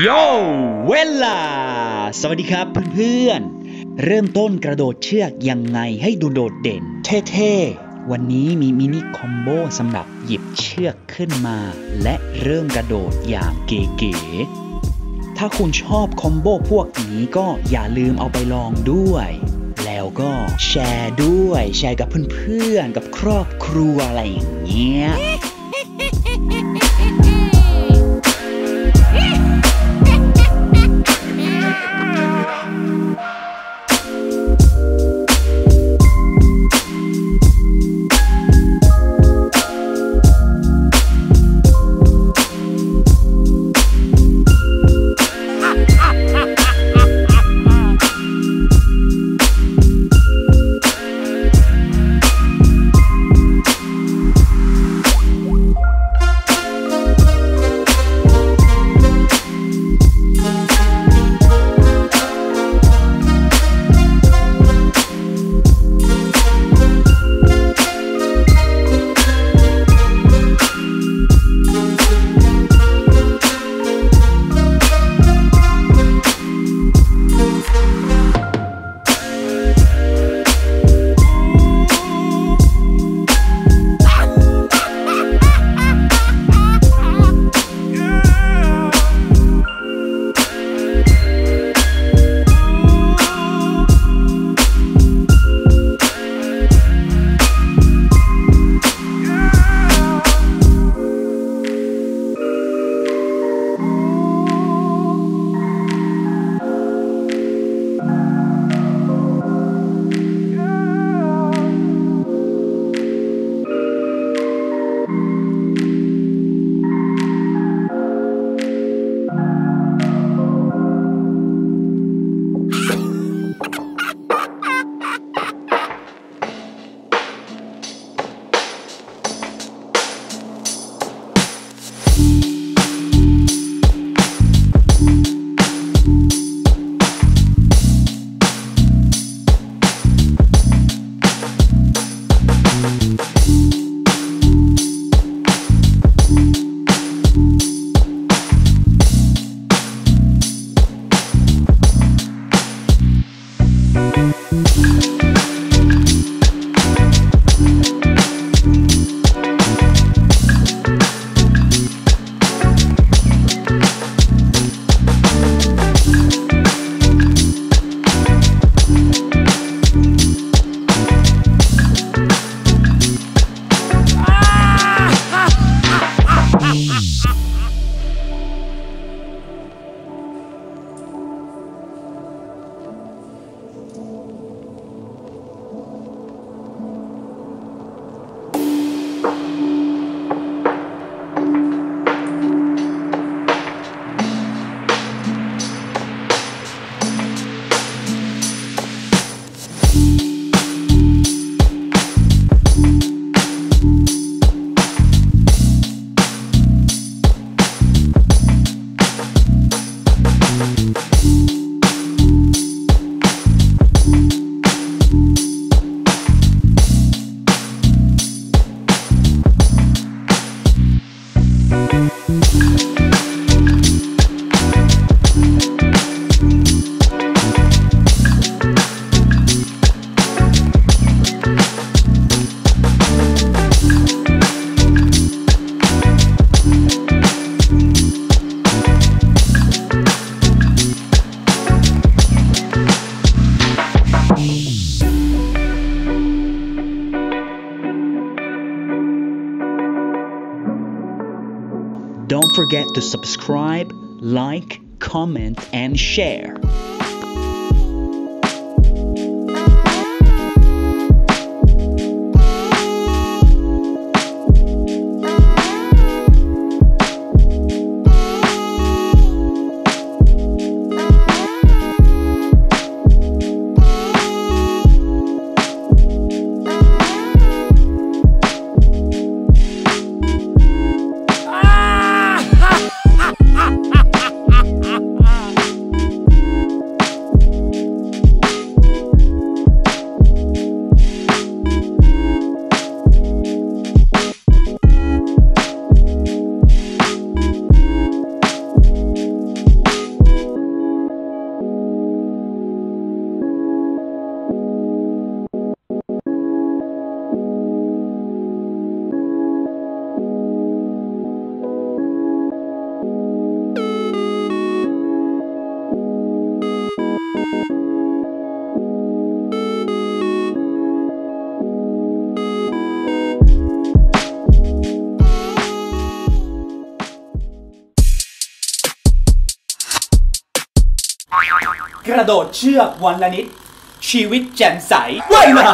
โยเวลา สวัสดีครับเพื่อนๆ เริ่มต้นกระโดดเชือกยังไงให้ดูโดดเด่น เท่ๆ วันนี้มีมินิคอมโบสำหรับหยิบเชือกขึ้นมา และเริ่มกระโดดอย่างเก๋ๆ ถ้าคุณชอบคอมโบพวกนี้ก็อย่าลืมเอาไปลองด้วย แล้วก็แชร์ด้วย แชร์กับเพื่อนๆ กับครอบครัวอะไรอย่างเงี้ย Don't forget to subscribe, like, comment, and share. กระโดดเชือกวันละนิด ชีวิตแจ่มใสว่ายมา